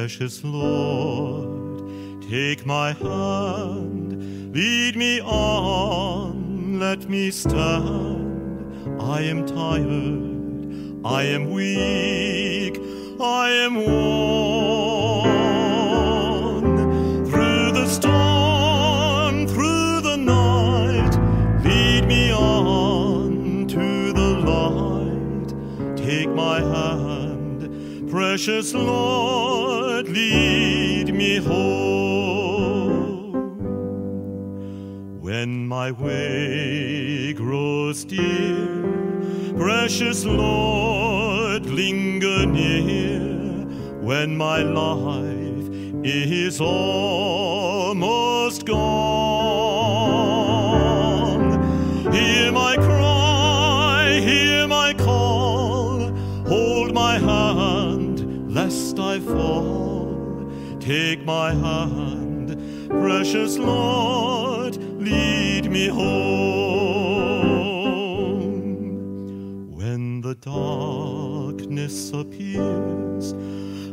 Precious Lord, take my hand, lead me on, let me stand. I am tired, I am weak, I am worn. Through the storm, through the night, lead me on to the light. Take my hand, precious Lord, When my way grows dear, precious Lord, linger near. When my life is almost gone, hear my cry, hear my call, hold my hand lest I fall. Take my hand, precious Lord, lead me home. When the darkness appears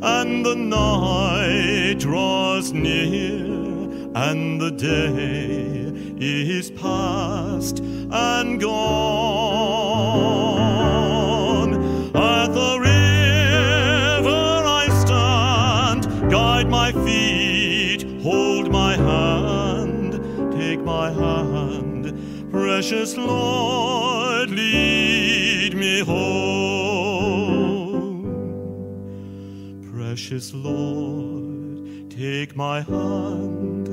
and the night draws near and the day is past and gone. At the river I stand, guide my feet, precious Lord, lead me home. Precious Lord, take my hand,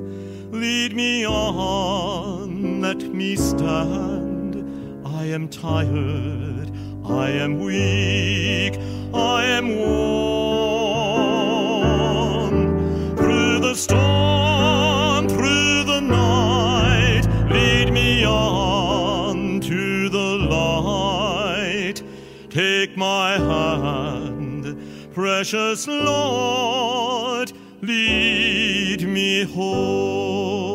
lead me on, let me stand. I am tired, I am weak, I am worn. Take my hand, precious Lord, lead me home.